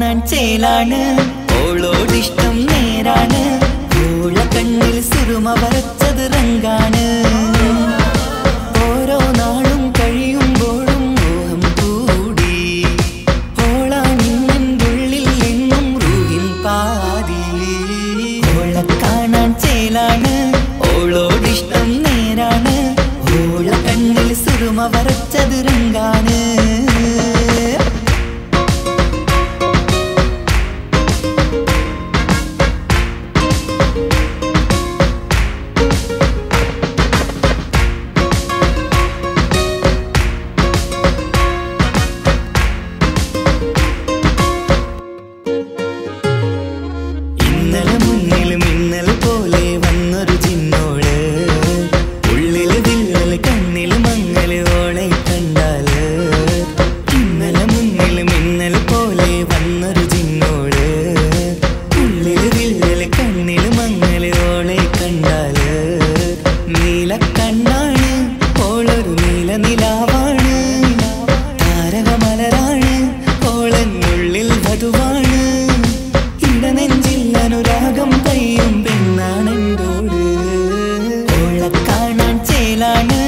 ചേലാണ്. ഓളോടിഷ്ടം നേരാണ്. ഓള കണ്ണിൽ സിറുമ വരച്ചത് റങ്കാണ് ഓരോ നാളും കഴിയുമ്പോഴും മോഹം കൂടി. ഓളാനിന്നുള്ളിൽ എന്നും റൂഹിൻ പാതി. ഓള കാണാൻ ചേലാണ്. ഓളോടിഷ്ടം നേരാണ്. ഓള കണ്ണിൽ സിറുമ വരച്ചത് റങ്കാണ് ഇടനെഞ്ചിൽ അനുരാഗം പെയ്യും പെണ്ണാണെന്തോട് കാണാൻ ചേലാണ്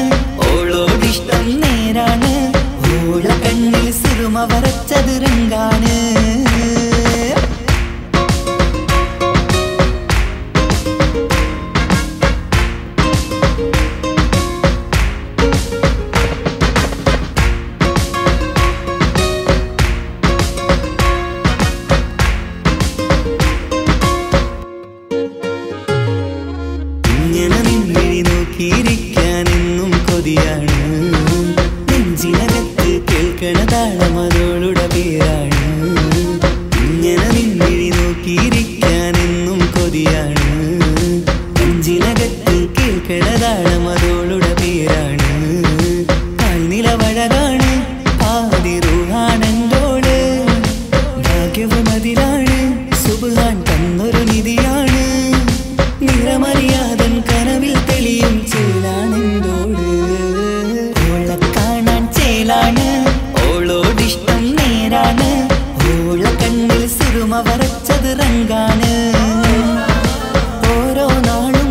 എന്നും കൊതിയാണ്. നെഞ്ചിനകത്ത് കേൾക്കണ താളം അതോളുടെ പേരാണ്. കാൽനിലവഴകാണ് പാതി റൂഹാണെന്തോട് ഭാഗ്യവും അതിലാണ് സുബാൻ തന്നൊരു നിധിയാണ്. നിറമറിയാതൻ കനവിൽ തെളിയും ചേലാണെന്തോട് ഓളെ കാണാൻ ചേലാണ് ഓളോടിഷ്ടം നേരാണ്. ഓള കണ്ണിൽ സിറുമ റങ്കാണ് ഓരോ നാളും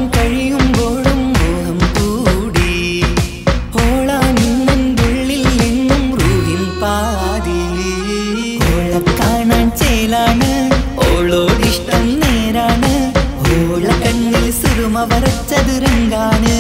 മോഹം കൂടി. ഓളാനിന്നുള്ളിൽ എന്നും റൂഹിൻ പാതി. ഓളെ കാണാൻ ചേലാണ് ഓളോടിഷ്ടം നേരാണ്. ഓള കണ്ണിൽ സുറുമ വരച്ചത് രംഗാണ്.